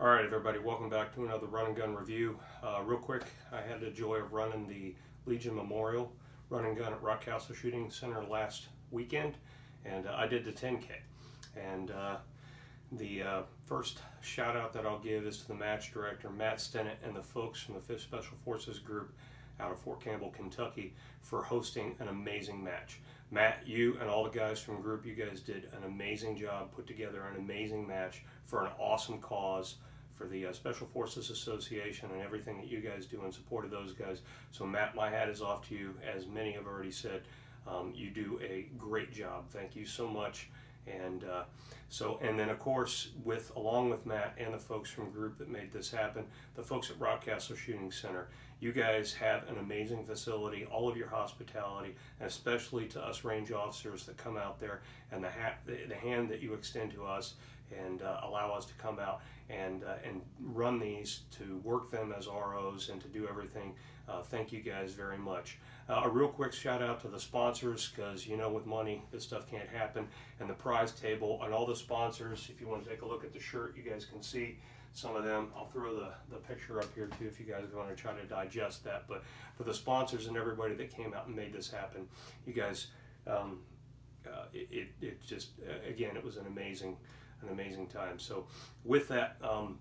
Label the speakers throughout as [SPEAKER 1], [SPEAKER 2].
[SPEAKER 1] All right, everybody, welcome back to another run and gun review. Uh, real quick, I had the joy of running the Legion Memorial run and gun at Rockcastle Shooting Center last weekend, and uh, I did the 10K. And uh, the uh, first shout out that I'll give is to the match director, Matt Stennett, and the folks from the 5th Special Forces Group out of Fort Campbell, Kentucky, for hosting an amazing match. Matt, you and all the guys from group, you guys did an amazing job, put together an amazing match for an awesome cause for the uh, Special Forces Association and everything that you guys do in support of those guys. So, Matt, my hat is off to you. As many have already said, um, you do a great job. Thank you so much. And uh, so, and then of course, with along with Matt and the folks from group that made this happen, the folks at Rockcastle Shooting Center, you guys have an amazing facility. All of your hospitality, especially to us range officers that come out there, and the, hat, the hand that you extend to us and uh, allow us to come out and uh, and run these to work them as ROs and to do everything. Uh, thank you guys very much. Uh, a real quick shout out to the sponsors because you know with money this stuff can't happen and the prize table and all the sponsors. If you want to take a look at the shirt, you guys can see some of them. I'll throw the, the picture up here too if you guys want to try to digest that. But for the sponsors and everybody that came out and made this happen, you guys, um, uh, it, it, it, just, uh, again, it was an amazing an amazing time. So with that, um,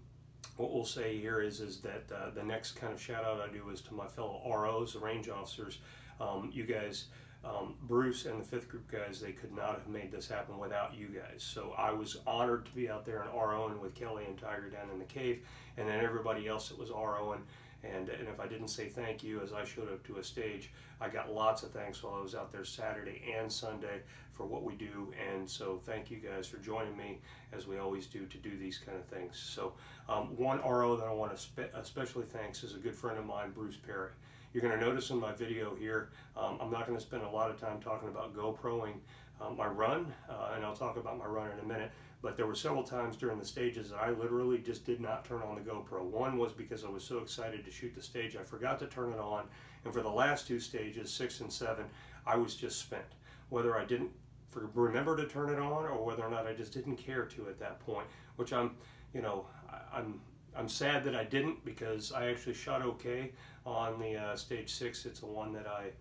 [SPEAKER 1] what we'll say here is is that uh, the next kind of shout out I do is to my fellow ROs, the range officers. Um, you guys, um, Bruce and the fifth group guys, they could not have made this happen without you guys. So I was honored to be out there in ROing with Kelly and Tiger down in the cave, and then everybody else that was ROing. And, and if I didn't say thank you as I showed up to a stage, I got lots of thanks while I was out there Saturday and Sunday for what we do. And so thank you guys for joining me as we always do to do these kind of things. So um, one RO that I want to spe especially thanks is a good friend of mine, Bruce Perry. You're going to notice in my video here, um, I'm not going to spend a lot of time talking about GoProing um, my run, uh, and I'll talk about my run in a minute. But there were several times during the stages that I literally just did not turn on the GoPro. One was because I was so excited to shoot the stage, I forgot to turn it on. And for the last two stages, six and seven, I was just spent. Whether I didn't remember to turn it on or whether or not I just didn't care to at that point, which I'm, you know, I'm I'm sad that I didn't because I actually shot okay on the uh, stage six. It's the one that I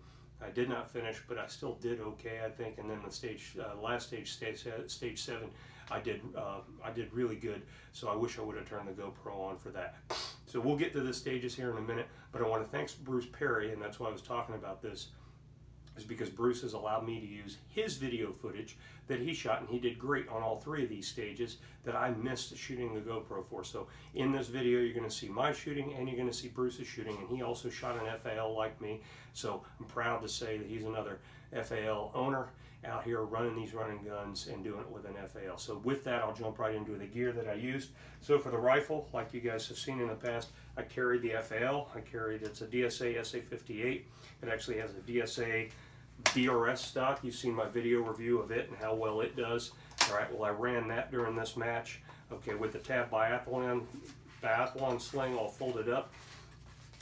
[SPEAKER 1] I did not finish, but I still did okay, I think. And then the stage, uh, last stage, stage, stage seven, I did, uh, I did really good. So I wish I would have turned the GoPro on for that. So we'll get to the stages here in a minute, but I want to thank Bruce Perry, and that's why I was talking about this is because Bruce has allowed me to use his video footage that he shot, and he did great on all three of these stages that I missed shooting the GoPro for. So in this video, you're going to see my shooting, and you're going to see Bruce's shooting, and he also shot an FAL like me. So I'm proud to say that he's another FAL owner out here running these running guns and doing it with an FAL. So with that, I'll jump right into the gear that I used. So for the rifle, like you guys have seen in the past, I carried the FAL. I carried, it's a DSA SA58. It actually has a DSA DRS stock. You've seen my video review of it and how well it does. All right, well, I ran that during this match. Okay, with the Tab Biathlon, Biathlon sling all folded up.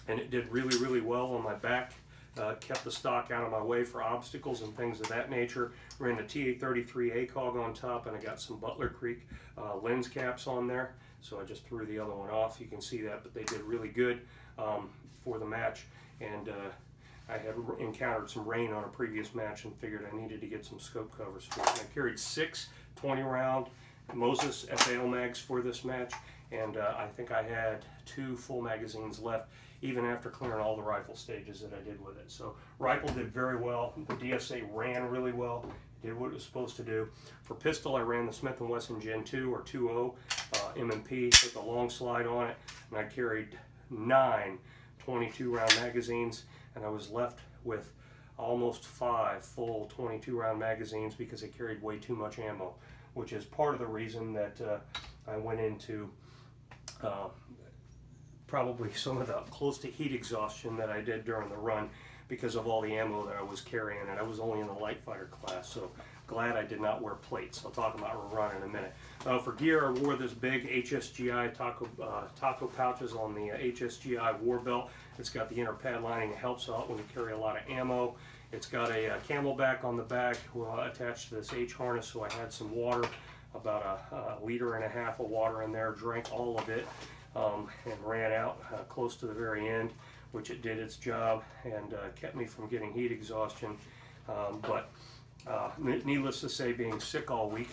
[SPEAKER 1] And it did really, really well on my back. Uh, kept the stock out of my way for obstacles and things of that nature. Ran the TA33 ACOG on top and I got some Butler Creek uh, lens caps on there. So I just threw the other one off. You can see that, but they did really good um, for the match. And uh, I had encountered some rain on a previous match and figured I needed to get some scope covers for it. And I carried six 20 round Moses FAL mags for this match and uh, I think I had two full magazines left even after clearing all the rifle stages that I did with it. So rifle did very well. The DSA ran really well. Did what it was supposed to do. For pistol, I ran the Smith & Wesson Gen 2 or 2.0 uh, M&P with a long slide on it, and I carried nine 22 round magazines and I was left with almost five full 22 round magazines because it carried way too much ammo, which is part of the reason that uh, I went into uh, probably some of the close to heat exhaustion that I did during the run because of all the ammo that I was carrying and I was only in the light fighter class so glad I did not wear plates. I'll talk about run in a minute. Uh, for gear I wore this big HSGI taco, uh, taco pouches on the uh, HSGI war belt. It's got the inner pad lining. It helps out when you carry a lot of ammo. It's got a, a uh, CamelBak on the back attached to this H harness so I had some water about a, a, liter and a half of water in there, drank all of it, um, and ran out uh, close to the very end, which it did its job and uh, kept me from getting heat exhaustion. Um, but uh, needless to say, being sick all week,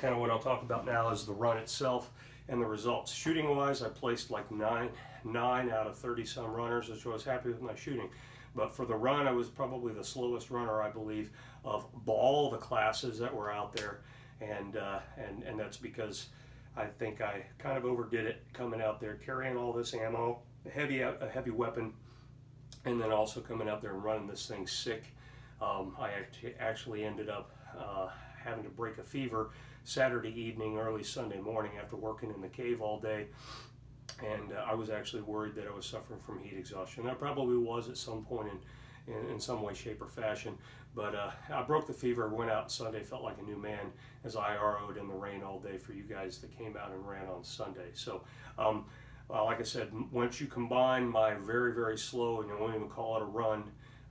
[SPEAKER 1] kind of what I'll talk about now is the run itself and the results. Shooting wise, I placed like nine, nine out of 30 some runners, which I was happy with my shooting. But for the run, I was probably the slowest runner, I believe, of all the classes that were out there. And, uh, and, and that's because I think I kind of overdid it coming out there, carrying all this ammo, a heavy, a heavy weapon, and then also coming out there and running this thing sick. Um, I actually ended up uh, having to break a fever Saturday evening, early Sunday morning after working in the cave all day. And uh, I was actually worried that I was suffering from heat exhaustion. I probably was at some point in, in, in some way, shape, or fashion. But uh, I broke the fever, went out Sunday, felt like a new man as I RO'd in the rain all day for you guys that came out and ran on Sunday. So, um, uh, like I said, once you combine my very, very slow, and you won't even call it a run,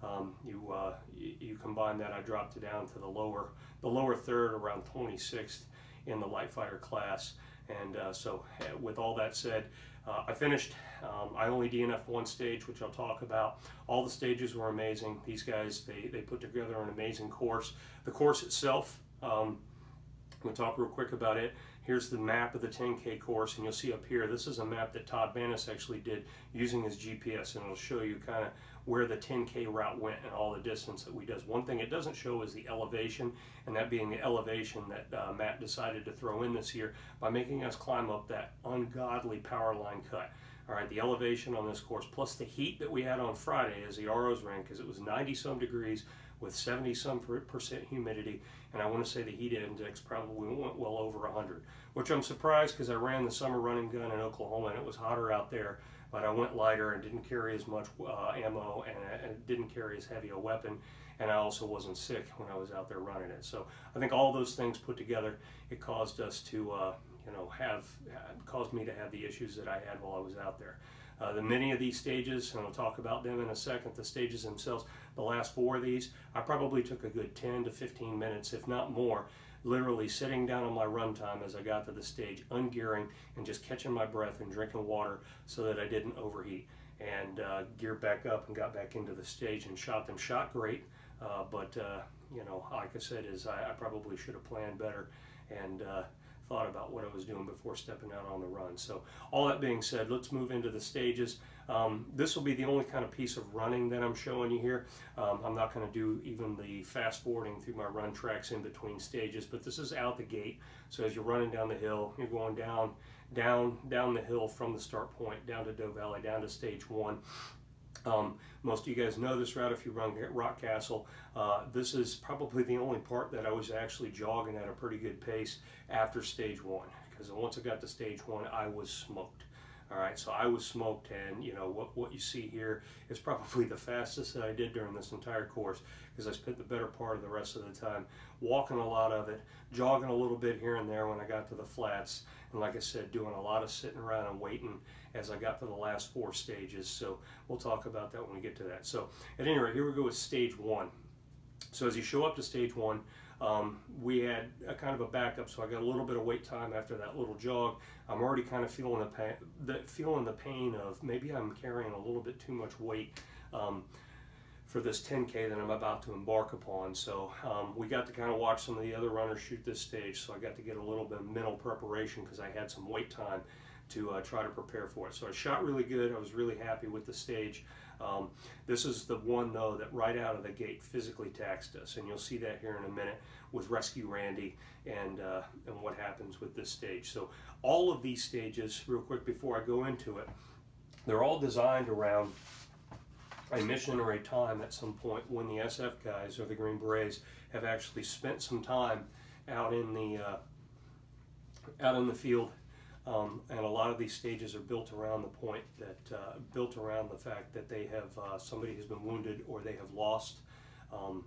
[SPEAKER 1] um, you, uh, you, you combine that, I dropped it down to the lower the lower third, around 26th in the light fighter class. And uh, so, eh, with all that said, uh, I finished. Um, I only DNF one stage, which I'll talk about. All the stages were amazing. These guys, they, they put together an amazing course. The course itself, um, I'm going to talk real quick about it. Here's the map of the 10K course, and you'll see up here, this is a map that Todd Banis actually did using his GPS, and it'll show you kind of where the 10K route went and all the distance that we does. One thing it doesn't show is the elevation, and that being the elevation that uh, Matt decided to throw in this year by making us climb up that ungodly power line cut. All right, the elevation on this course, plus the heat that we had on Friday as the ROs ran, because it was 90 some degrees with 70 some percent humidity, and I want to say the heat index probably went well over 100, which I'm surprised because I ran the summer running gun in Oklahoma and it was hotter out there, but I went lighter and didn't carry as much uh, ammo and, and didn't carry as heavy a weapon, and I also wasn't sick when I was out there running it. So I think all those things put together, it caused us to, uh, you know, have caused me to have the issues that I had while I was out there. Uh, the many of these stages, and I'll talk about them in a second, the stages themselves, the last four of these, I probably took a good 10 to 15 minutes, if not more, literally sitting down on my runtime as I got to the stage, ungearing and just catching my breath and drinking water so that I didn't overheat. And uh, geared back up and got back into the stage and shot them. Shot great, uh, but uh, you know, like I said, is I, I probably should have planned better and uh, thought about what I was doing before stepping out on the run. So all that being said, let's move into the stages. Um, this will be the only kind of piece of running that I'm showing you here. Um, I'm not going to do even the fast forwarding through my run tracks in between stages, but this is out the gate. So as you're running down the hill, you're going down, down, down the hill from the start point, down to Doe Valley, down to stage one. Um, most of you guys know this route if you run Rockcastle. Uh, this is probably the only part that I was actually jogging at a pretty good pace after stage one because once I got to stage one, I was smoked. All right, so I was smoked, and you know what what you see here is probably the fastest that I did during this entire course because I spent the better part of the rest of the time walking a lot of it, jogging a little bit here and there when I got to the flats, and like I said, doing a lot of sitting around and waiting as I got to the last four stages. So we'll talk about that when we get to that. So at any rate, here we go with stage one. So as you show up to stage one, um, we had a kind of a backup, so I got a little bit of wait time after that little jog. I'm already kind of feeling the pain, the, feeling the pain of maybe I'm carrying a little bit too much weight um, for this 10K that I'm about to embark upon. So um, we got to kind of watch some of the other runners shoot this stage, so I got to get a little bit of mental preparation because I had some wait time to uh, try to prepare for it. So I shot really good. I was really happy with the stage. Um, this is the one though that right out of the gate physically taxed us, and you'll see that here in a minute with Rescue Randy and uh, and what happens with this stage. So all of these stages, real quick before I go into it, they're all designed around a mission or a time at some point when the SF guys or the Green Berets have actually spent some time out in the uh, out in the field um, and a lot of these stages are built around the point that, uh, built around the fact that they have, uh, somebody has been wounded or they have lost um,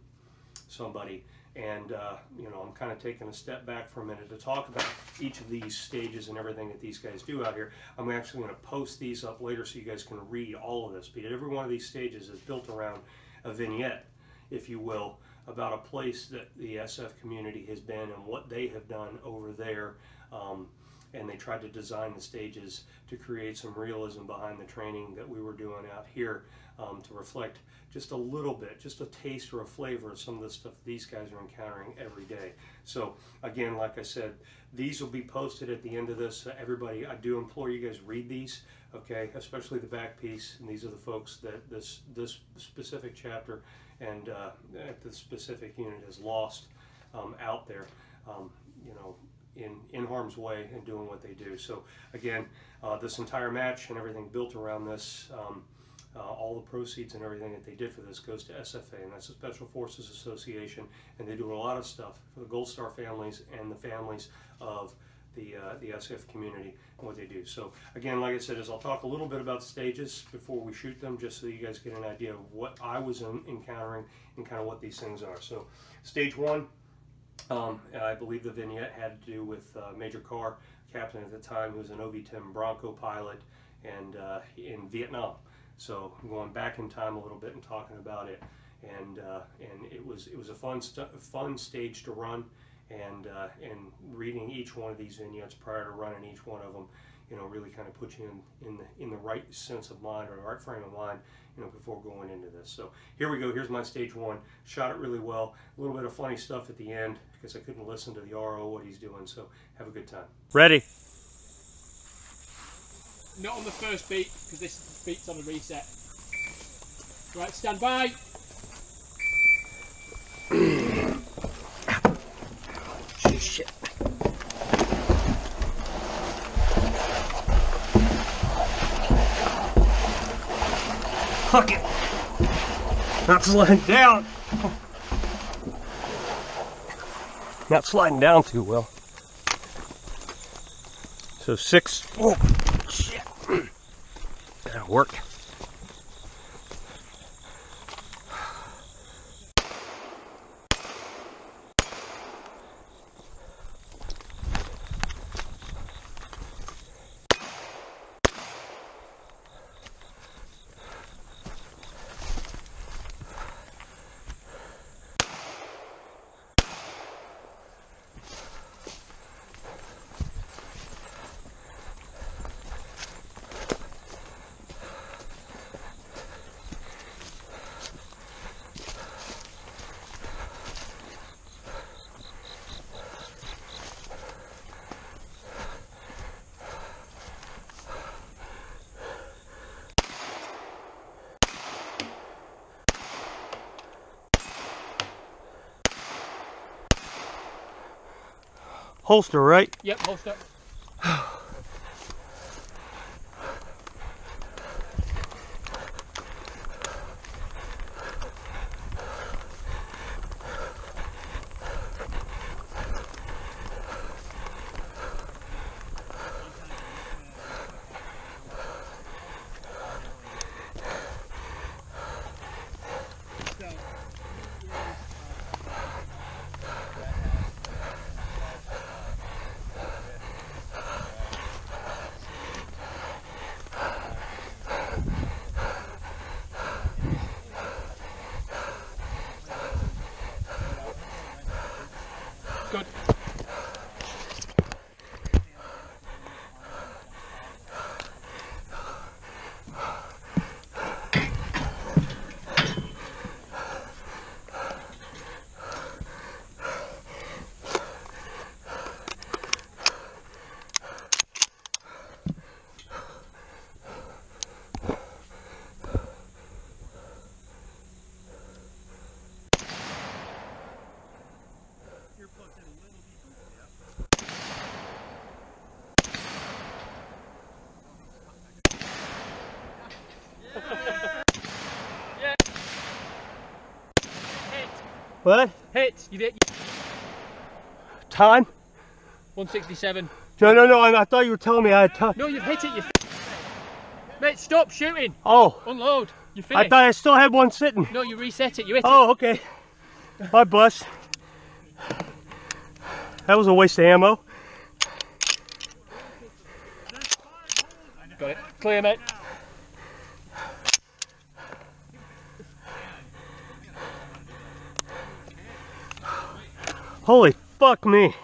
[SPEAKER 1] somebody. And, uh, you know, I'm kind of taking a step back for a minute to talk about each of these stages and everything that these guys do out here. I'm actually going to post these up later so you guys can read all of this. But every one of these stages is built around a vignette, if you will, about a place that the SF community has been and what they have done over there. Um, and they tried to design the stages to create some realism behind the training that we were doing out here um, to reflect just a little bit, just a taste or a flavor of some of the stuff these guys are encountering every day. So again, like I said, these will be posted at the end of this. Uh, everybody, I do implore you guys read these, okay, especially the back piece. And these are the folks that this this specific chapter and uh, the specific unit has lost um, out there. Um, you know, in, in harm's way and doing what they do. So again, uh, this entire match and everything built around this, um, uh, all the proceeds and everything that they did for this goes to SFA, and that's the Special Forces Association, and they do a lot of stuff for the Gold Star families and the families of the, uh, the SF community and what they do. So again, like I said, is I'll talk a little bit about stages before we shoot them, just so you guys get an idea of what I was in, encountering and kind of what these things are. So stage one, um, I believe the vignette had to do with uh, Major Carr, captain at the time, who was an OV-10 Bronco pilot and uh, in Vietnam. So I'm going back in time a little bit and talking about it, and uh, and it was it was a fun fun stage to run, and uh, and reading each one of these vignettes prior to running each one of them, you know, really kind of puts you in in the in the right sense of mind or the right frame of mind, you know, before going into this. So here we go. Here's my stage one. Shot it really well. A little bit of funny stuff at the end because I couldn't listen to the RO what he's doing. So have a good time.
[SPEAKER 2] Ready.
[SPEAKER 3] Not on the first beat because this beat's on a reset. Right, stand by.
[SPEAKER 2] Shit. Fuck it. Not sliding down. Not sliding down too well. So six. Oh, shit. That'll work. Holster, right?
[SPEAKER 3] Yep, holster. Good. Hit.
[SPEAKER 2] What?
[SPEAKER 3] Hit. You did.
[SPEAKER 2] Time?
[SPEAKER 3] 167.
[SPEAKER 2] No, no, no. I, I thought you were telling me I had time.
[SPEAKER 3] No, you've hit it. You. Mate, stop shooting.
[SPEAKER 2] Oh,
[SPEAKER 3] Unload. You
[SPEAKER 2] I thought I still had one sitting.
[SPEAKER 3] No, you reset it. You hit
[SPEAKER 2] Oh, okay. I bust. That was a waste of ammo.
[SPEAKER 3] Got it. Clear, mate.
[SPEAKER 2] Holy fuck me.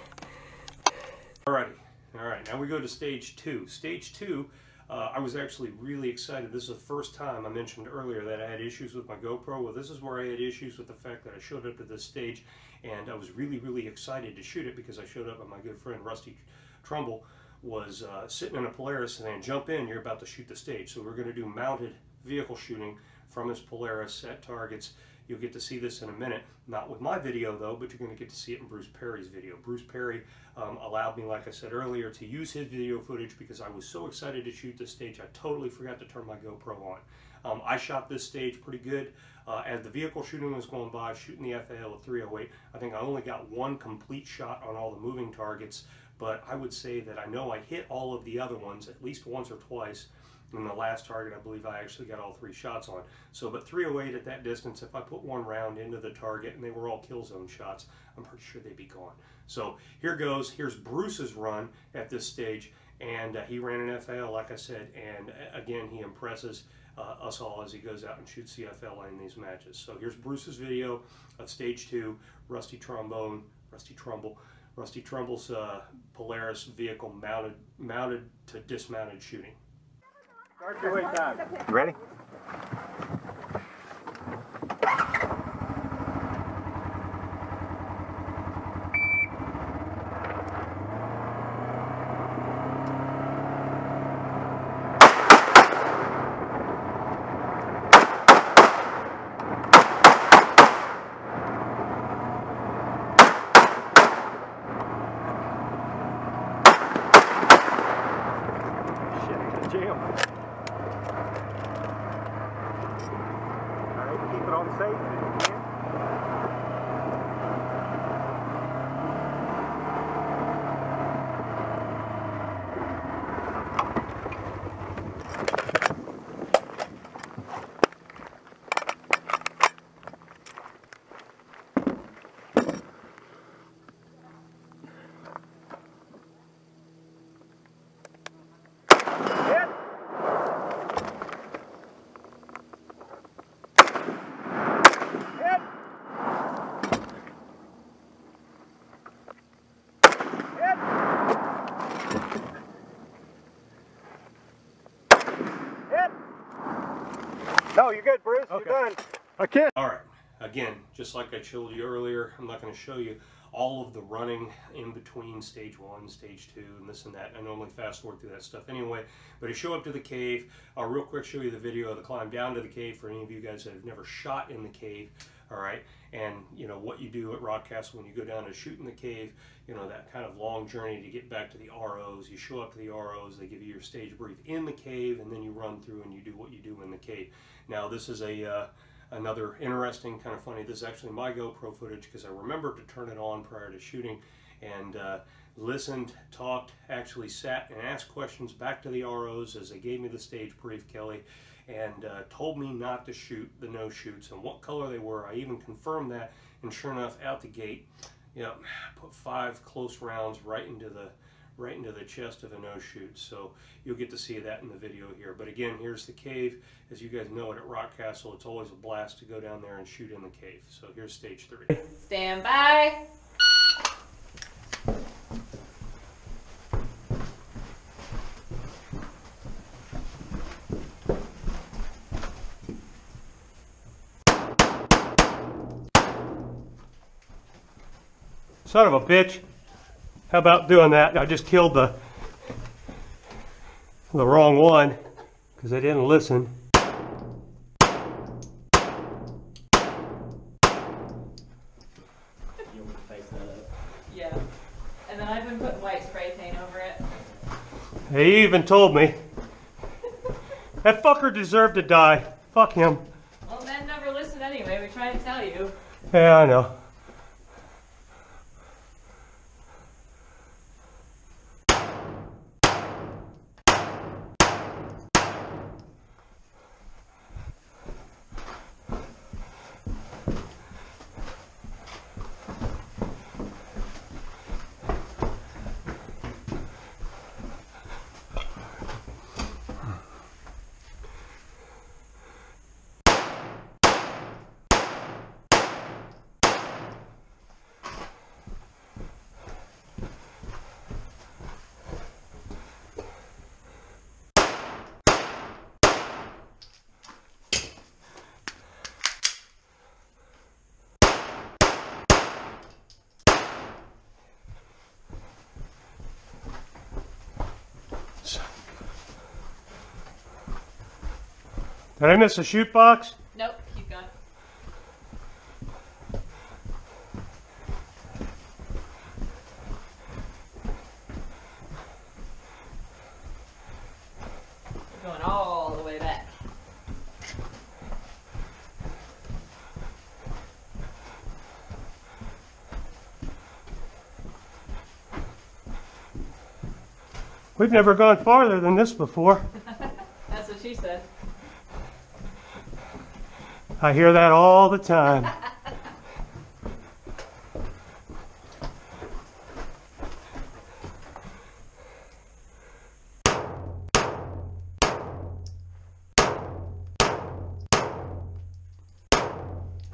[SPEAKER 1] Alrighty, all right. Now we go to stage two. Stage two, uh, I was actually really excited. This is the first time I mentioned earlier that I had issues with my GoPro. Well, this is where I had issues with the fact that I showed up to this stage, and I was really, really excited to shoot it because I showed up, and my good friend Rusty Trumbull was uh, sitting in a Polaris, and then jump in. You're about to shoot the stage, so we're going to do mounted vehicle shooting from his Polaris at targets. You'll get to see this in a minute. Not with my video though, but you're going to get to see it in Bruce Perry's video. Bruce Perry um, allowed me, like I said earlier, to use his video footage because I was so excited to shoot this stage. I totally forgot to turn my GoPro on. Um, I shot this stage pretty good. Uh, as the vehicle shooting was going by, shooting the FAL at 308, I think I only got one complete shot on all the moving targets, but I would say that I know I hit all of the other ones at least once or twice. And the last target, I believe I actually got all three shots on. So, but 308 at that distance, if I put one round into the target and they were all kill zone shots, I'm pretty sure they'd be gone. So here goes. Here's Bruce's run at this stage. And uh, he ran an FL, like I said, and uh, again, he impresses uh, us all as he goes out and shoots the FL in these matches. So here's Bruce's video of stage two, Rusty Trombone, Rusty Trumbull, Rusty Trumbull's uh, Polaris vehicle mounted, mounted to dismounted shooting.
[SPEAKER 4] You ready? Shit, I got a jam. All right, keep it on safe if you can. Hit! Hit! Hit! Hit! No, you're good, Bruce.
[SPEAKER 2] Okay.
[SPEAKER 4] You're done.
[SPEAKER 2] I can't.
[SPEAKER 1] All right. Again, just like I showed you earlier, I'm not going to show you all of the running in between stage one, stage two, and this and that. I normally fast forward through that stuff anyway. But to show up to the cave, I'll real quick show you the video of the climb down to the cave for any of you guys that have never shot in the cave. All right, and you know what you do at Rockcastle when you go down to shoot in the cave. You know that kind of long journey to get back to the ROs. You show up to the ROs, they give you your stage brief in the cave, and then you run through and you do what you do in the cave. Now this is a uh, another interesting kind of funny this is actually my gopro footage because i remembered to turn it on prior to shooting and uh, listened talked actually sat and asked questions back to the ros as they gave me the stage brief kelly and uh, told me not to shoot the no shoots and what color they were. I even confirmed that and sure enough out the gate you know put five close rounds right into the right into the chest of a no shoot. So you'll get to see that in the video here. But again, here's the cave. As you guys know it at Rockcastle, it's always a blast to go down there and shoot in the cave. So here's stage three.
[SPEAKER 5] Stand by.
[SPEAKER 2] Son of a bitch. How about doing that? I just killed the the wrong one because I didn't listen.
[SPEAKER 5] Yeah. And then I've been putting white spray paint over it.
[SPEAKER 2] He even told me. That fucker deserved to die. Fuck him.
[SPEAKER 5] Well, men never listen anyway. We try to tell you.
[SPEAKER 2] Yeah, I know. Did I miss a shoot box?
[SPEAKER 5] Nope, keep going. We're Going all the way back.
[SPEAKER 2] We've never gone farther than this before.
[SPEAKER 5] That's what she said.
[SPEAKER 2] I hear that all the time.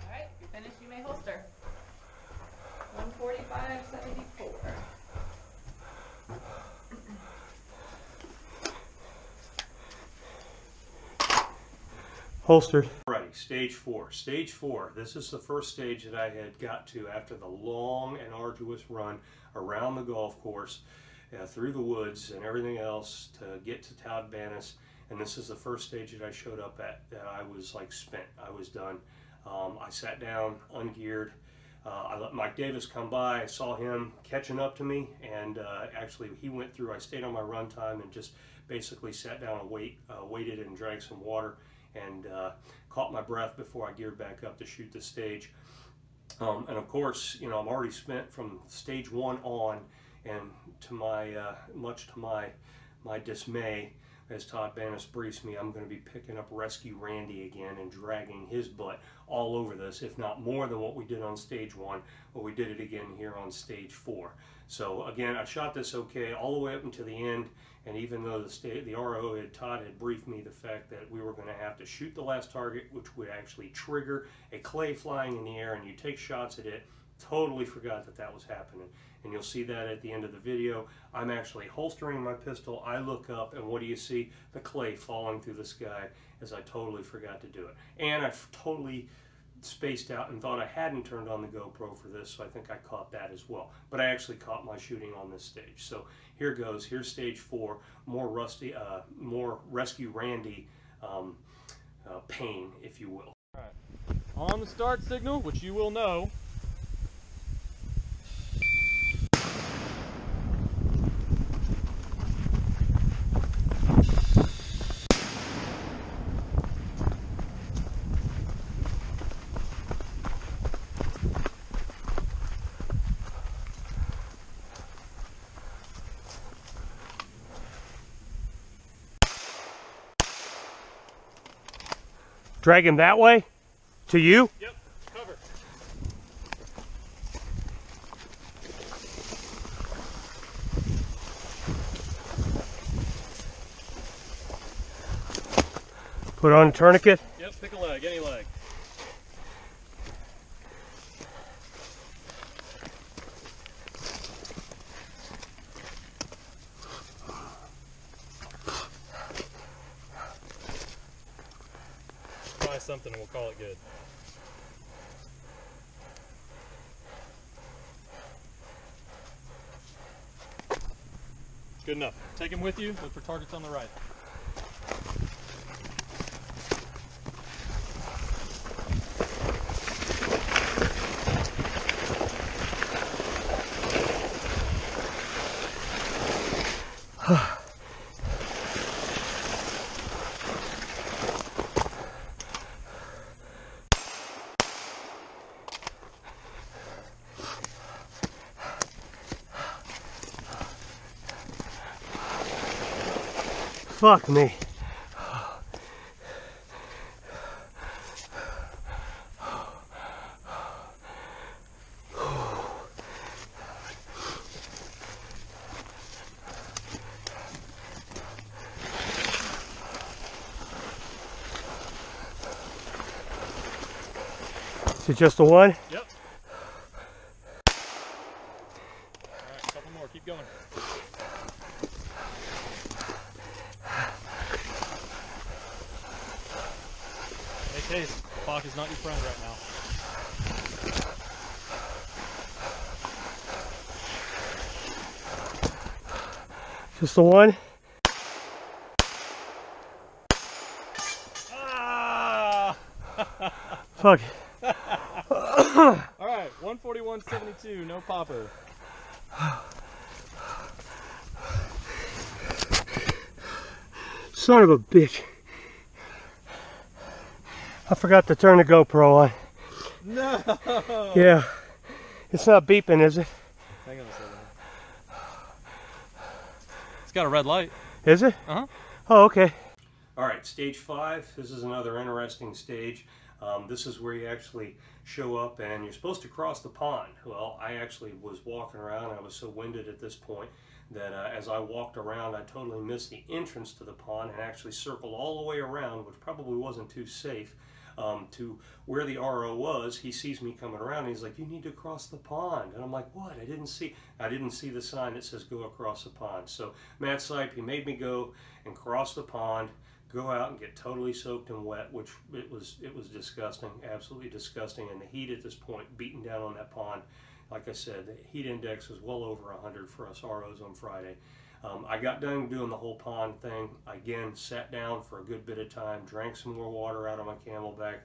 [SPEAKER 5] Alright, you're finished, you may holster. One forty-five seventy-four.
[SPEAKER 2] Holstered.
[SPEAKER 1] Stage four. Stage four. This is the first stage that I had got to after the long and arduous run around the golf course, uh, through the woods and everything else to get to Todd Bannis. And this is the first stage that I showed up at that I was like spent. I was done. Um, I sat down, ungeared. Uh, I let Mike Davis come by. I saw him catching up to me, and uh, actually he went through. I stayed on my run time and just basically sat down and wait, uh, waited and drank some water, and uh, caught my breath before I geared back up to shoot the stage. Um, and of course, you know I'm already spent from stage one on, and to my uh, much to my my dismay, as Todd Bannis briefs me, I'm going to be picking up Rescue Randy again and dragging his butt all over this, if not more than what we did on stage one, but we did it again here on stage four. So again, I shot this okay all the way up until the end, and even though the state, the RO had Todd had briefed me the fact that we were going to have to shoot the last target, which would actually trigger a clay flying in the air, and you take shots at it. Totally forgot that that was happening, and you'll see that at the end of the video. I'm actually holstering my pistol. I look up, and what do you see? The clay falling through the sky, as I totally forgot to do it, and I totally spaced out and thought I hadn't turned on the GoPro for this, so I think I caught that as well. But I actually caught my shooting on this stage. So here goes. Here's stage four. More rusty, uh, more rescue Randy um, uh, pain, if you will.
[SPEAKER 6] On the start signal, which you will know,
[SPEAKER 2] Drag him that way? To you?
[SPEAKER 6] yep, cover.
[SPEAKER 2] Put on a tourniquet?
[SPEAKER 6] Yep, pick a leg, any leg. Try something and we'll call it good. Good enough. Take him with you. Look for targets on the right.
[SPEAKER 2] Fuck me. Is it just the one?
[SPEAKER 6] Yep. Alright, couple more. Keep going. Hey, Case, clock is not your friend right now.
[SPEAKER 2] Just the one?
[SPEAKER 6] Ah!
[SPEAKER 2] Fuck.
[SPEAKER 6] All right, 141.72, no popper.
[SPEAKER 2] Son of a bitch. I forgot to turn the GoPro on.
[SPEAKER 6] No.
[SPEAKER 2] Yeah. It's not beeping, is it?
[SPEAKER 6] Hang on a second. It's got a red light.
[SPEAKER 2] Is it?
[SPEAKER 6] Uh-huh.
[SPEAKER 2] Oh, okay.
[SPEAKER 1] All right, stage five. This is another interesting stage. Um, this is where you actually show up and you're supposed to cross the pond. Well, I actually was walking around. I was so winded at this point that uh, as I walked around, I totally missed the entrance to the pond and actually circled all the way around, which probably wasn't too safe. Um, to where the RO was, he sees me coming around. And he's like, "You need to cross the pond," and I'm like, "What? I didn't see. I didn't see the sign that says go across the pond." So Matt Sipe, he made me go and cross the pond go out and get totally soaked and wet, which it was it was disgusting, absolutely disgusting. And the heat at this point, beating down on that pond, like I said, the heat index was well over 100 for us ROs on Friday. Um, I got done doing the whole pond thing. I again, sat down for a good bit of time, drank some more water out of my CamelBak.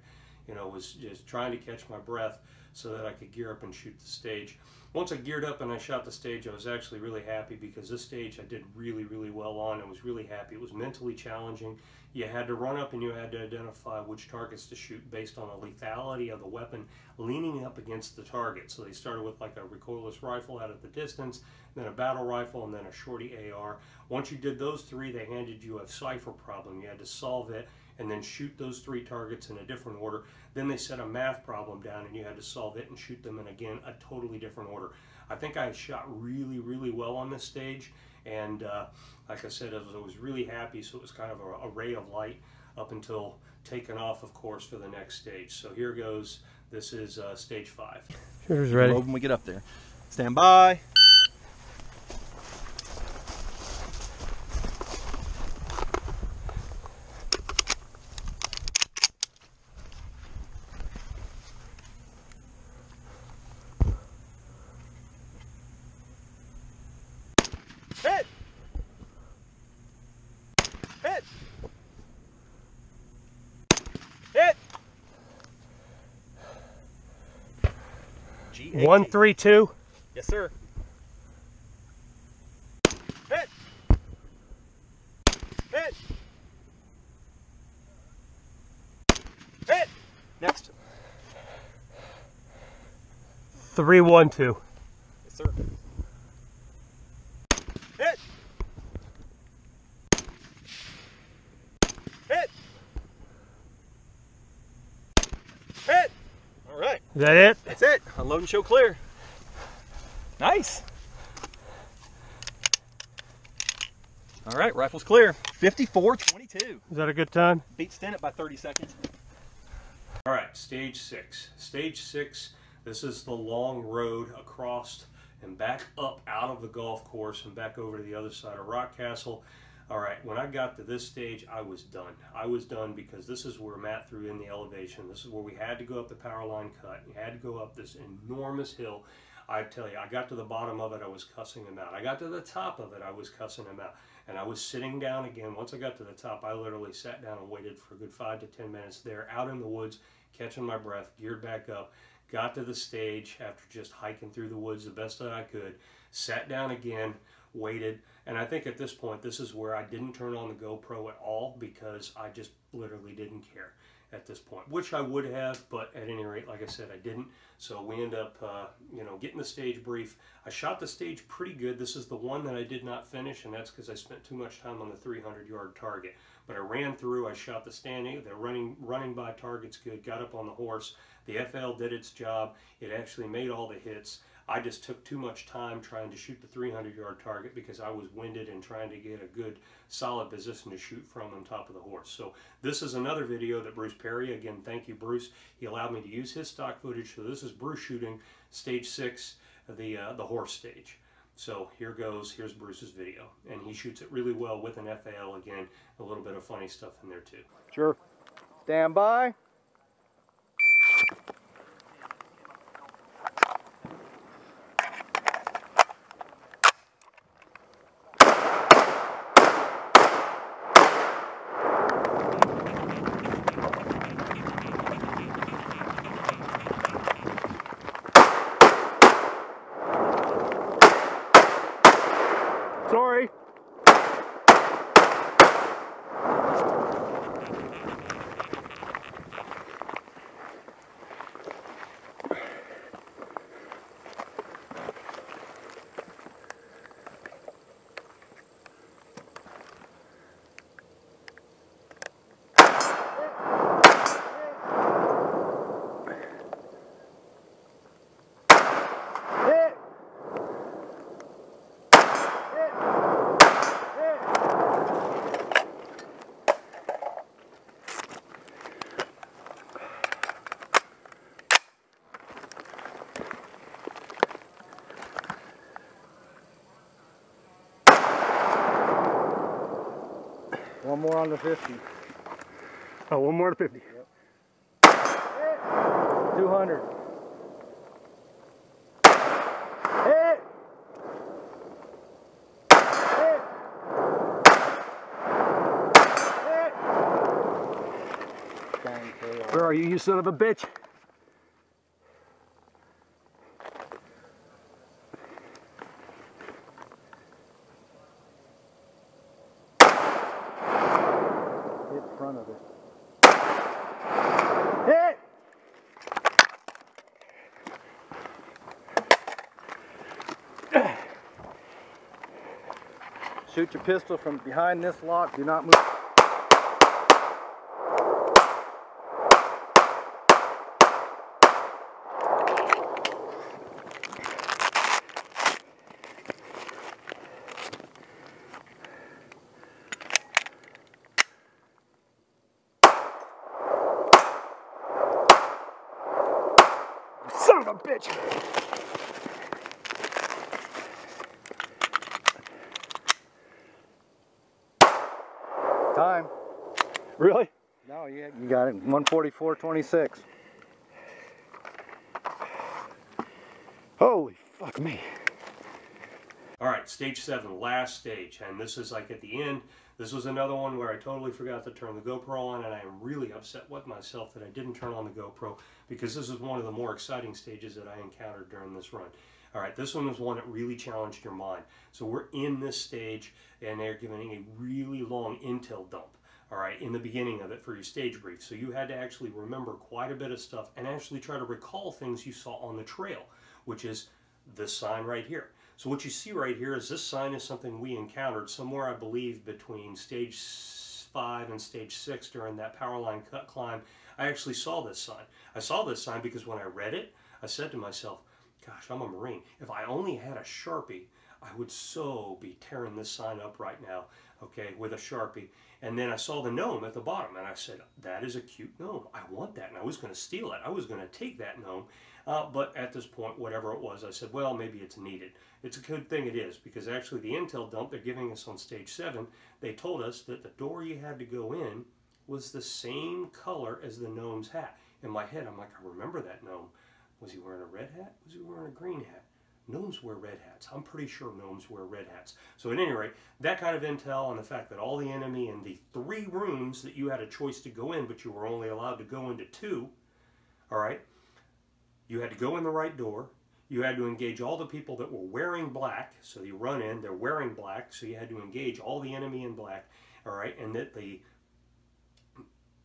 [SPEAKER 1] You know, was just trying to catch my breath so that I could gear up and shoot the stage. Once I geared up and I shot the stage, I was actually really happy because this stage I did really, really well on. I was really happy. It was mentally challenging. You had to run up and you had to identify which targets to shoot based on the lethality of the weapon leaning up against the target. So they started with like a recoilless rifle out at the distance, then a battle rifle, and then a shorty AR. Once you did those three, they handed you a cipher problem. You had to solve it and then shoot those three targets in a different order. Then they set a math problem down and you had to solve it and shoot them in again a totally different order. I think I shot really, really well on this stage. And uh, like I said, I was, I was, really happy. So it was kind of a, a ray of light up until taking off, of course, for the next stage. So here goes. This is uh, stage five.
[SPEAKER 2] Shooter's ready.
[SPEAKER 7] When we get up there. Stand by. Hit! Hit! Hit! G
[SPEAKER 2] One, three, two.
[SPEAKER 7] Yes, sir. Hit! Hit! Hit! Next.
[SPEAKER 2] Three, one, two.
[SPEAKER 7] Yes, sir. Hit! Hit! Hit! All right.
[SPEAKER 2] Is that it?
[SPEAKER 7] That's it. Unload and show clear. Nice. All right, rifle's clear. 54-22.
[SPEAKER 2] Is that a good time?
[SPEAKER 7] Beat Stennett by 30 seconds.
[SPEAKER 1] All right, stage six. Stage six, this is the long road across and back up out of the golf course and back over to the other side of Rockcastle. All right, when I got to this stage, I was done. I was done because this is where Matt threw in the elevation. This is where we had to go up the power line cut. We had to go up this enormous hill. I tell you, I got to the bottom of it, I was cussing him out. I got to the top of it, I was cussing him out. And I was sitting down again. Once I got to the top, I literally sat down and waited for a good five to ten minutes there out in the woods, catching my breath, geared back up. Got to the stage after just hiking through the woods the best that I could. Sat down again, waited, and I think at this point, this is where I didn't turn on the GoPro at all because I just literally didn't care at this point, which I would have, but at any rate, like I said, I didn't. So we end up, uh, you know, getting the stage brief. I shot the stage pretty good. This is the one that I did not finish, and that's because I spent too much time on the 300 yard target. But I ran through, I shot the standing, the running, running by targets good, got up on the horse. The FL did its job. It actually made all the hits. I just took too much time trying to shoot the 300 yard target because I was winded and trying to get a good solid position to shoot from on top of the horse. So this is another video that Bruce Perry, again, thank you Bruce. He allowed me to use his stock footage. So this is Bruce shooting stage six, the, uh, the horse stage. So here goes, here's Bruce's video. And he shoots it really well with an FAL again, a little bit of funny stuff in there too.
[SPEAKER 4] Sure. Stand by. One more on the 50.
[SPEAKER 2] Oh, one more to 50.
[SPEAKER 4] 200. Hit! Hit! Hit!
[SPEAKER 2] Where are you, you son of a bitch?
[SPEAKER 4] Hit front of it. Hit! Shoot your pistol from behind this lock. Do not move.
[SPEAKER 2] Son of a bitch!
[SPEAKER 4] Time.
[SPEAKER 2] Really?
[SPEAKER 4] No, you, you got it. 144.26.
[SPEAKER 2] Holy fuck me.
[SPEAKER 1] All right, stage seven, last stage, and this is like at the end. This was another one where I totally forgot to turn the GoPro on, and I am really upset with myself that I didn't turn on the GoPro because this is one of the more exciting stages that I encountered during this run. All right, this one was one that really challenged your mind. So we're in this stage, and they're giving a really long intel dump. All right, in the beginning of it for your stage brief. So you had to actually remember quite a bit of stuff and actually try to recall things you saw on the trail, which is this sign right here. So what you see right here is this sign is something we encountered somewhere, I believe, between stage five and stage six during that power line cut climb. I actually saw this sign. I saw this sign because when I read it, I said to myself, gosh, I'm a Marine. If I only had a Sharpie, I would so be tearing this sign up right now, okay, with a Sharpie. And then I saw the gnome at the bottom, and I said, that is a cute gnome. I want that, and I was going to steal it. I was going to take that gnome. Uh, but at this point, whatever it was, I said, well, maybe it's needed. It's a good thing it is, because actually the intel dump they're giving us on stage seven, they told us that the door you had to go in was the same color as the gnome's hat. In my head, I'm like, I remember that gnome. Was he wearing a red hat? Was he wearing a green hat? Gnomes wear red hats. I'm pretty sure gnomes wear red hats. So at any rate, that kind of intel on the fact that all the enemy in the three rooms that you had a choice to go in, but you were only allowed to go into two, all right, you had to go in the right door. You had to engage all the people that were wearing black. So you run in, they're wearing black. So you had to engage all the enemy in black. All right, and that the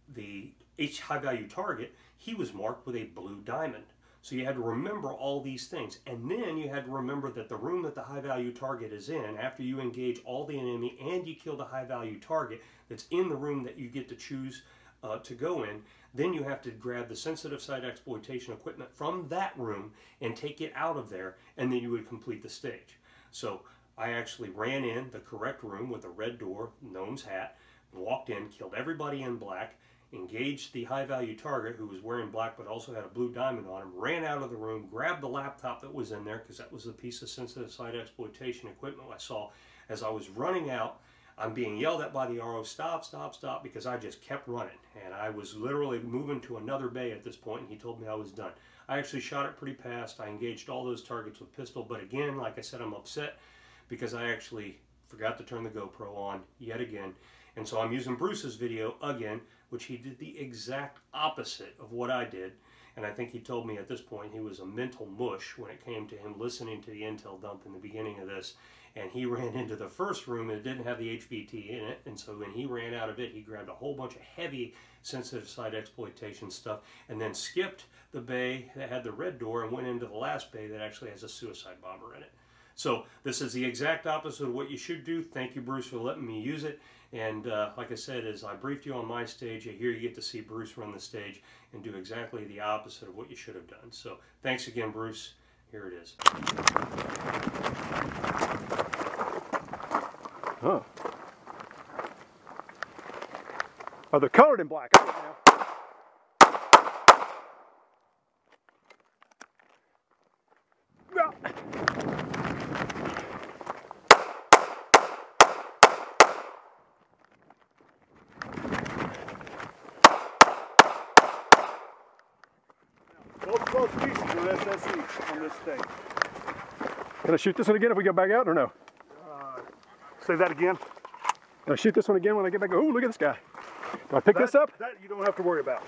[SPEAKER 1] the H high value target, he was marked with a blue diamond. So you had to remember all these things. And then you had to remember that the room that the high value target is in, after you engage all the enemy and you kill the high value target that's in the room that you get to choose uh, to go in, then you have to grab the sensitive site exploitation equipment from that room and take it out of there, and then you would complete the stage. So I actually ran in the correct room with a red door, gnome's hat, walked in, killed everybody in black, engaged the high value target who was wearing black but also had a blue diamond on him, ran out of the room, grabbed the laptop that was in there because that was the piece of sensitive site exploitation equipment I saw. As I was running out, I'm being yelled at by the RO, stop, stop, stop, because I just kept running. And I was literally moving to another bay at this point, and he told me I was done. I actually shot it pretty fast. I engaged all those targets with pistol, but again, like I said, I'm upset because I actually forgot to turn the GoPro on yet again. And so I'm using Bruce's video again, which he did the exact opposite of what I did. And I think he told me at this point he was a mental mush when it came to him listening to the intel dump in the beginning of this. And he ran into the first room and it didn't have the HVT in it. And so when he ran out of it, he grabbed a whole bunch of heavy sensitive site exploitation stuff and then skipped the bay that had the red door and went into the last bay that actually has a suicide bomber in it. So this is the exact opposite of what you should do. Thank you, Bruce, for letting me use it. And uh, like I said, as I briefed you on my stage, here you get to see Bruce run the stage and do exactly the opposite of what you should have done. So thanks again, Bruce. Here it is.
[SPEAKER 2] Huh. Oh, they're colored in black. I get it now.
[SPEAKER 8] SSE on this thing.
[SPEAKER 9] Can I shoot this one again if we go back out or no?
[SPEAKER 8] Uh, say that again.
[SPEAKER 9] Can I shoot this one again when I get back? Oh, look at this guy. Do I pick this up?
[SPEAKER 8] That you don't have to worry about.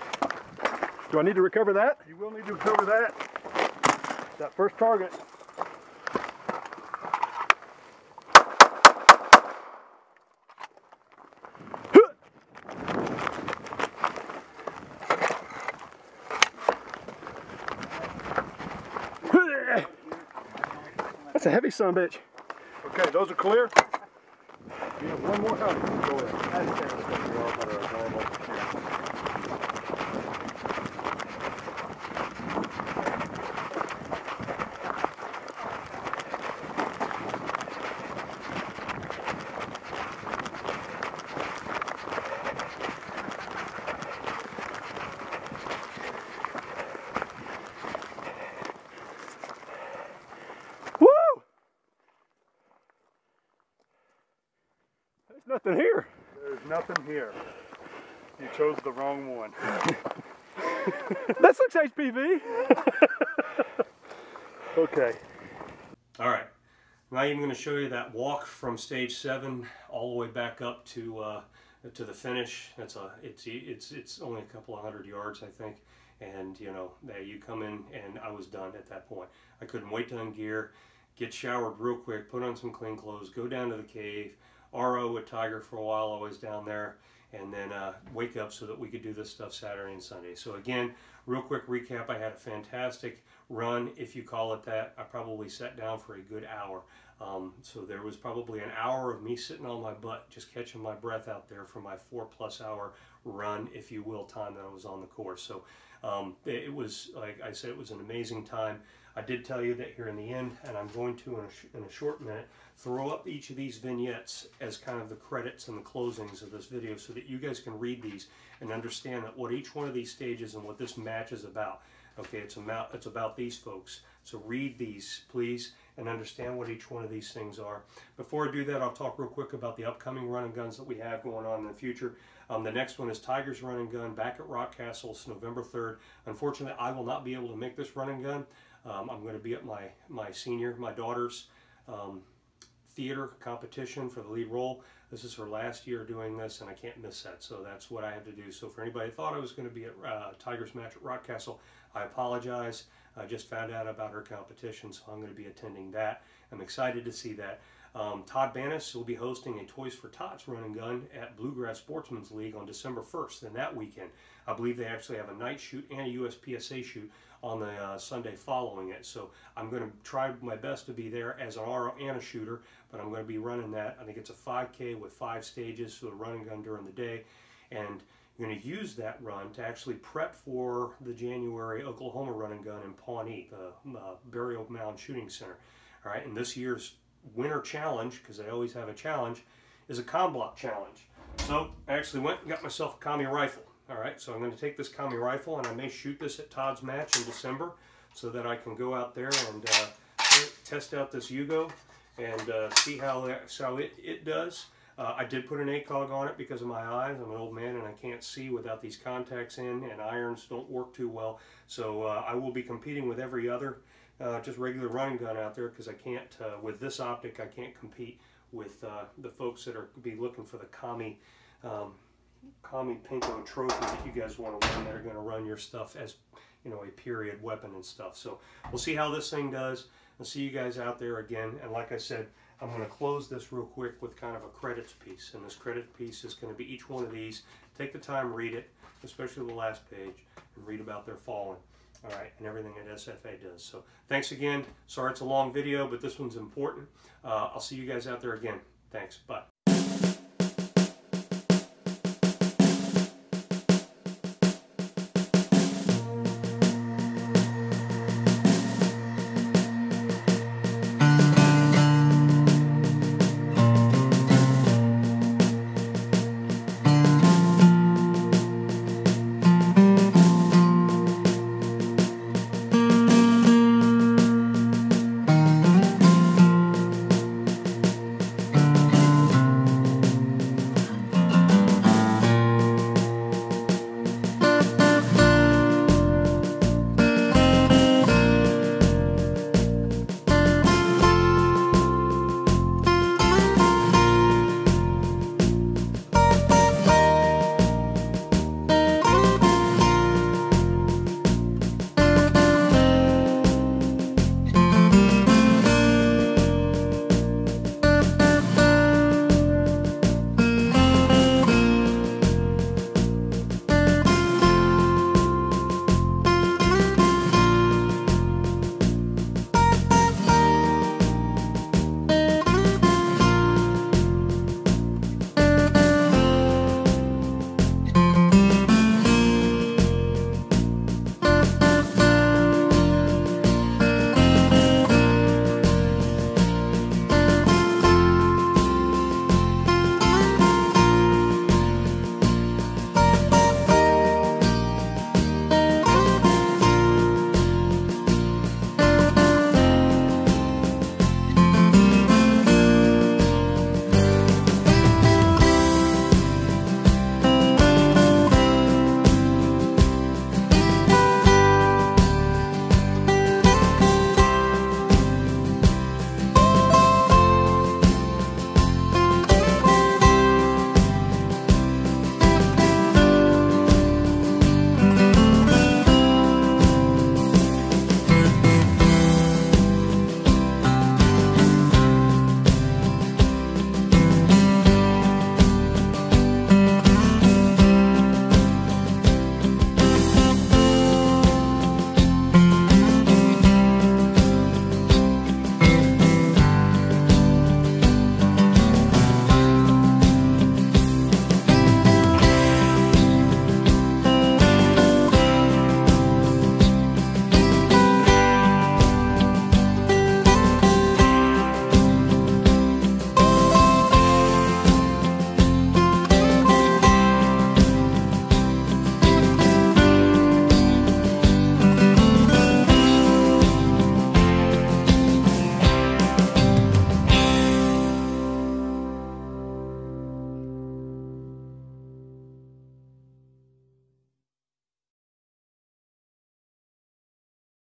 [SPEAKER 9] Do I need to recover that?
[SPEAKER 8] You will need to recover that. That first target.
[SPEAKER 9] That's a heavy son of a bitch.
[SPEAKER 8] Okay, those are clear. You have one more time. Go ahead.
[SPEAKER 9] Woo! There's nothing here.
[SPEAKER 8] There's nothing here. You chose the wrong one.
[SPEAKER 9] This looks HPV.
[SPEAKER 8] Okay.
[SPEAKER 1] All right. Now I'm going to show you that walk from stage seven all the way back up to uh, to the finish. That's a it's it's it's only a couple of hundred yards, I think. And you know, that you come in and I was done at that point. I couldn't wait to ungear, get showered real quick, put on some clean clothes, go down to the cave, RO with Tiger for a while. always down there, and then uh, wake up so that we could do this stuff Saturday and Sunday. So again, real quick recap: I had a fantastic run, if you call it that. I probably sat down for a good hour. Um, so there was probably an hour of me sitting on my butt, just catching my breath out there for my four plus hour run, if you will, time that I was on the course. So um, it, it was, like I said, it was an amazing time. I did tell you that here in the end, and I'm going to in a, in a short minute, throw up each of these vignettes as kind of the credits and the closings of this video so that you guys can read these and understand that what each one of these stages and what this match is about. Okay, it's about it's about these folks. So read these, please, and understand what each one of these things are. Before I do that, I'll talk real quick about the upcoming run and guns that we have going on in the future. Um, the next one is Tiger's Run and Gun back at Rockcastle. It's November 3rd. Unfortunately, I will not be able to make this run and gun. Um, I'm going to be at my my senior, my daughter's um, theater competition for the lead role. This is her last year doing this, and I can't miss that. So that's what I have to do. So for anybody who thought I was going to be at uh, Tiger's match at Rockcastle, I apologize. I just found out about her competition, so I'm going to be attending that. I'm excited to see that. Um, Todd Bannis will be hosting a Toys for Tots run and gun at Bluegrass Sportsman's League on December 1st. And that weekend, I believe they actually have a night shoot and a USPSA shoot on the uh, Sunday following it. So I'm going to try my best to be there as an RO and a shooter, but I'm going to be running that. I think it's a 5K with five stages, so the run and gun during the day. And you're going to use that run to actually prep for the January Oklahoma Run and Gun in Pawnee, the uh, Burial Mound Shooting Center. All right, and this year's winter challenge, because they always have a challenge, is a combloc challenge. So I actually went and got myself a commie rifle. All right, so I'm going to take this commie rifle and I may shoot this at Todd's match in December so that I can go out there and uh, test out this Yugo and uh, see how that, how it, it does. Uh, I did put an ACOG on it because of my eyes. I'm an old man and I can't see without these contacts in, and irons don't work too well. So uh, I will be competing with every other uh, just regular running gun out there because I can't, uh, with this optic, I can't compete with the folks that are be looking for the Commie, um, Commie Pinko trophy that you guys want to run that are going to run your stuff as you know a period weapon and stuff. So we'll see how this thing does. I'll see you guys out there again. And like I said, I'm going to close this real quick with kind of a credits piece. And this credit piece is going to be each one of these. Take the time, read it, especially the last page, and read about their falling. All right, and everything that SFA does. So thanks again. Sorry it's a long video, but this one's important. Uh, I'll see you guys out there again. Thanks. Bye.